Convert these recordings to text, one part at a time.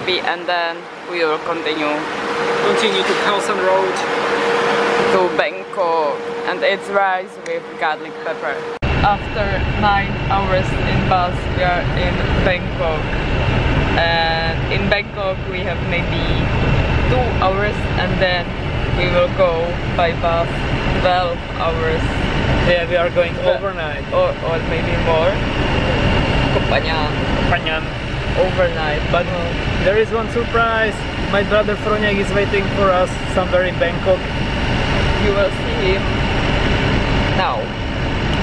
after four hours maybe and then we will continue Continue to Khaosan Road. to Bangkok and it's rice with garlic pepper. After 9 hours in bus we are in Bangkok and in Bangkok we have maybe 2 hours and then we will go by bus 12 hours Yeah, we are going overnight. or, or maybe more. Kopanyan Phangan. Overnight But there is one surprise. My brother Froniak is waiting for us somewhere in Bangkok. you will see him now.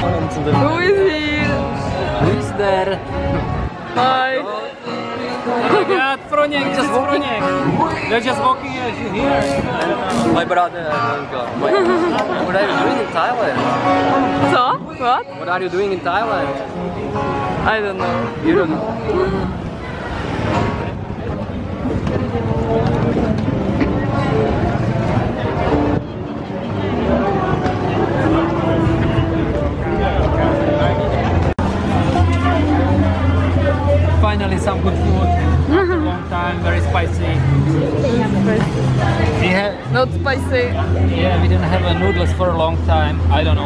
Who is he? Who's there? Hi. Oh my god, Froniak, just Froniak. They're just walking here. My brother. Wait, what are you doing in Thailand? So, what? What are you doing in Thailand? I don't know. You don't know.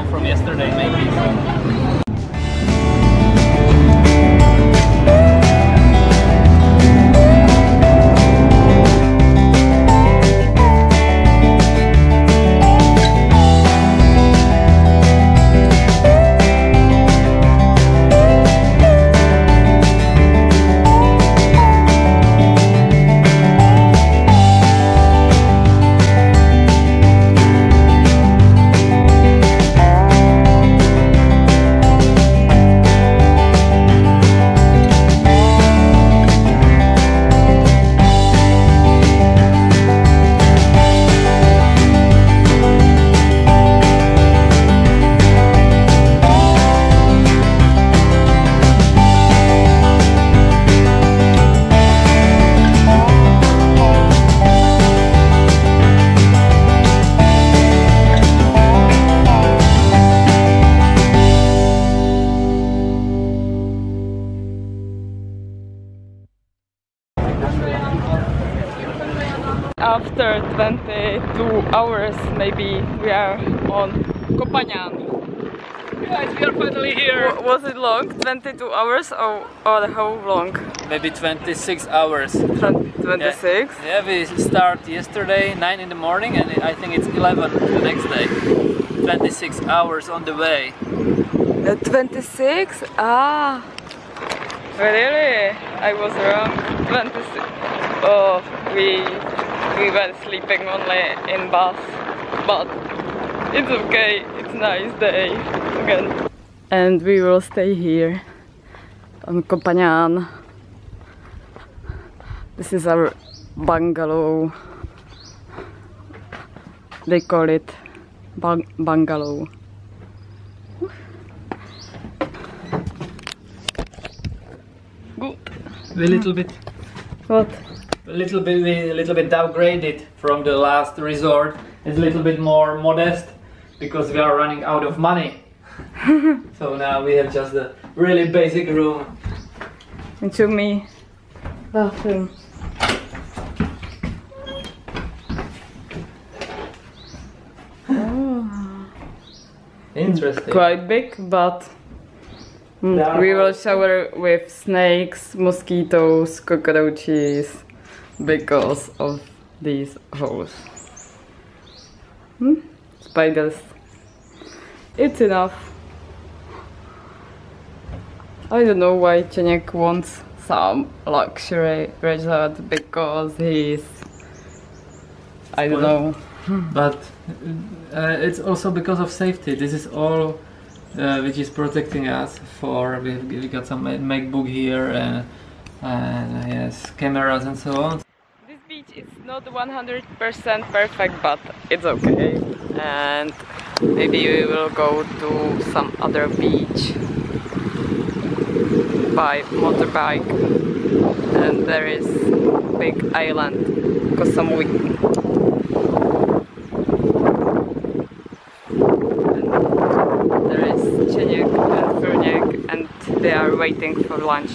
From yesterday maybe. Hours, maybe we are on Koh Phangan. Guys, we are finally here. W- Was it long? 22 hours or, or how long? Maybe 26 hours. Twen- 26? Yeah, we start yesterday 9 in the morning and I think it's 11 the next day. 26 hours on the way. Uh, 26? Ah. Really? I was wrong. 26. Oh, we we were sleeping only in bus, but it's okay. It's nice day again. And we will stay here on Koh Phangan. This is our bungalow. They call it bung- bungalow. Good. a little bit What? A little bit a little bit downgraded from the last resort. It's a little bit more modest because we are running out of money. so now we have just a really basic room. Into me. Bathroom. Oh. Interesting. Quite big, but we will shower with snakes, mosquitoes, cockroaches because of these holes. Hmm? Spiders. It's enough. I don't know why Cenek wants some luxury resort because he's I don't know. But uh, it's also because of safety. This is all uh, which is protecting us. For we, we got some MacBook here and, and yes, cameras and so on. Is not 100% perfect, but it's okay. And maybe we will go to some other beach by motorbike. And there is big island, Koh Samui. And there is Cenek and Fruniek, and they are waiting for lunch.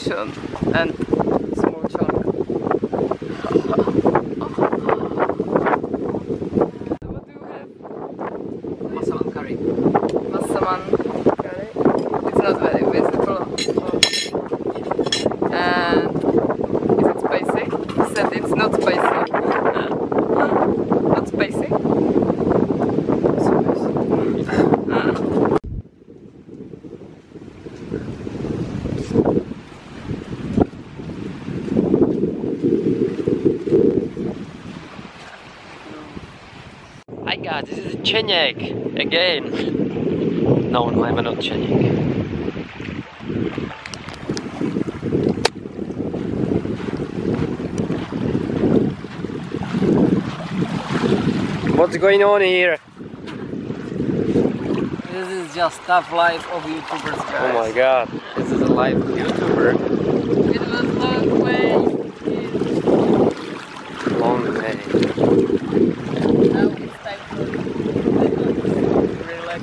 Version and small chunk. what do you have? Masaman curry. Massaman curry. It's not very visible. And is it spicy? He said it's not spicy. not spicy? Hi guys, this is Cenek again. No, no, I'm not Cenek. What's going on here? This is just tough life of YouTubers, guys. Oh my god. This is a live YouTuber. It was long way. Long way. Now it's time for Relax.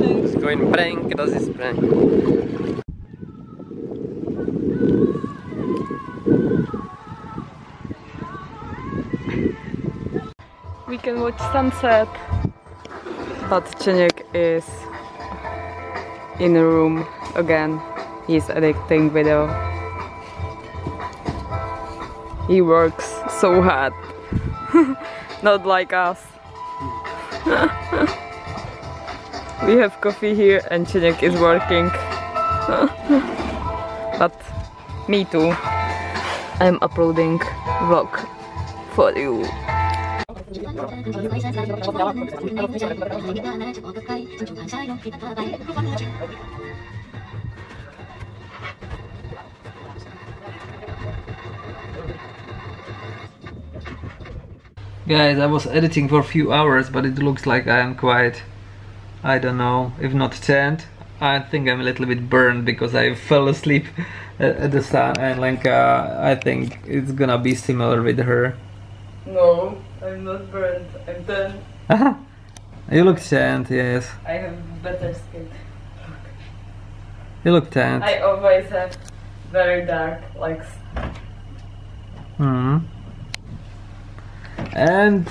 It's going prank, das ist prank. We can watch sunset. But Cenek is in a room again. He's editing video. He works so hard. Not like us. we have coffee here and Cenek is working. but me too. I'm uploading vlog for you. Guys, I was editing for a few hours, but it looks like I am quite, I don't know, if not tanned. I think I'm a little bit burned because I fell asleep at the sun and Lenka, I think it's gonna be similar with her. No, I'm not burned. I'm done. you look tanned, yes. I have better skin. You look tanned. I always have very dark legs. Hmm. And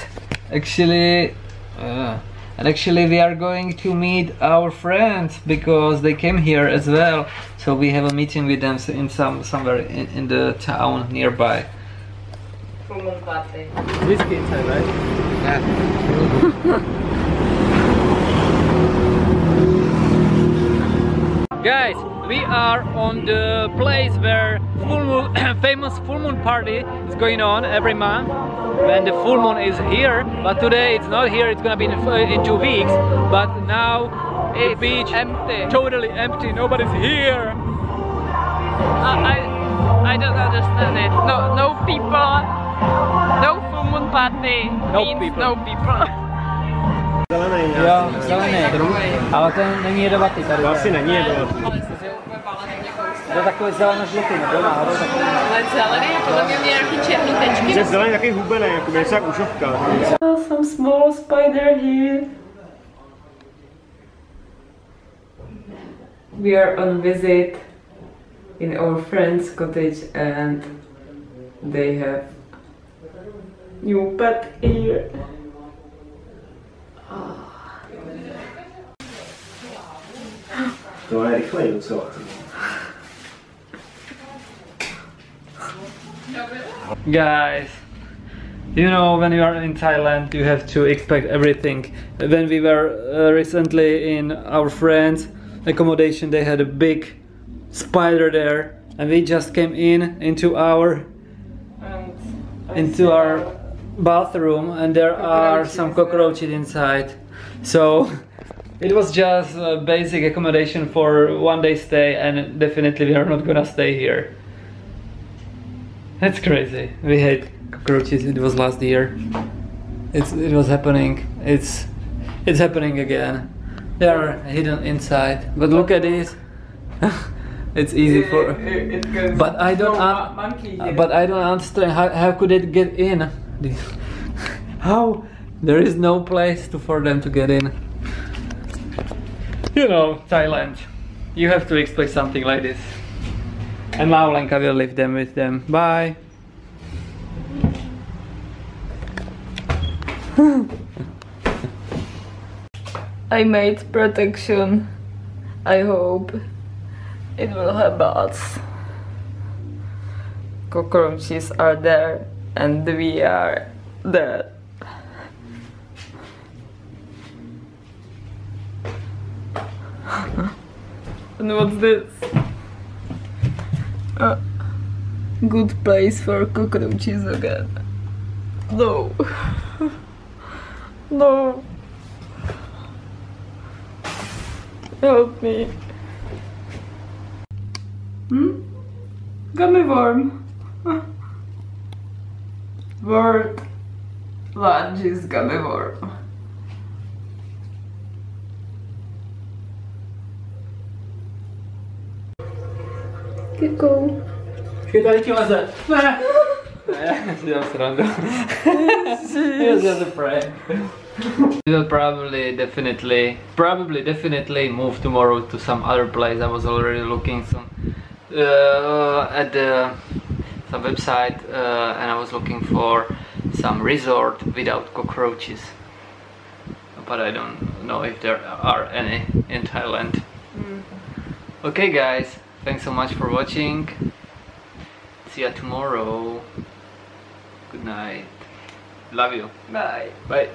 actually, uh, and actually, we are going to meet our friends because they came here as well. So we have a meeting with them in some somewhere in, in the town nearby. Full moon party. Whiskey inside, right? Yeah. Guys, we are on the place where full moon, famous full moon party is going on every month. When the full moon is here, but today it's not here. It's gonna be in, uh, in two weeks. But now the It's beach empty. totally empty. Nobody's here. I, I I don't understand it. No no people. No full moon party. No means people. No people. Jo, zelený, ale ten není jedovatý tady. To asi není jedovatý. To je takový zeleno-žlutý, nebo náhodou takový. Ale zelený, podle mě měl nějaký černý tečky. Že zelený takový hubený, jako něco jak ušovka. Some small spider here. We are on visit in our friend's cottage and they have new pet here. To je rychlej docela. Guys, you know when you are in Thailand you have to expect everything. When we were uh, recently in our friends accommodation they had a big spider there and we just came in into our into our bathroom and there are some cockroaches inside. So it was just a basic accommodation for one day stay and definitely we are not gonna stay here. That's crazy. We hate cockroaches. It was last year. It's it was happening. It's it's happening again. They are hidden inside. But look at this. it's easy for. But I don't. un- monkey. but I don't understand how, how could it get in? this? How there is no place to, for them to get in. You know, Thailand. You have to expect something like this. And Laulenka will leave them with them. Bye. I made protection. I hope it will help us. Cockroaches are there and we are dead. and what's this? A good place for cockroaches again. No. no. Help me. Hmm? Gummy worm. Word lunch is gummy worm. Kiko. Chytali cię mazę. Just random. It was just a prank. We'll probably, definitely, probably, definitely move tomorrow to some other place. I was already looking some uh, at the some website, uh, and I was looking for some resort without cockroaches. But I don't know if there are any in Thailand. Okay, guys, thanks so much for watching. See ya tomorrow. Good night. Love you. Bye. Bye.